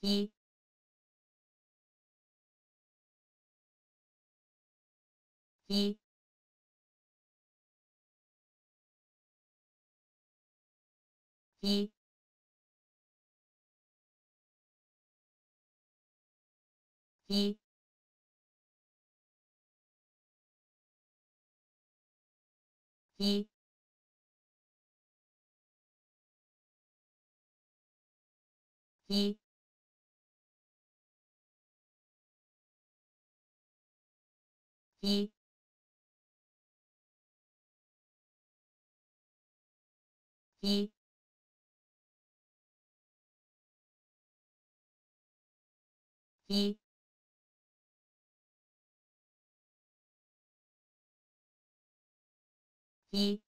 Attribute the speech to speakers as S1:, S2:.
S1: 一，一，一，一，一。一，一，一，一，一。